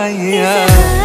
yeah.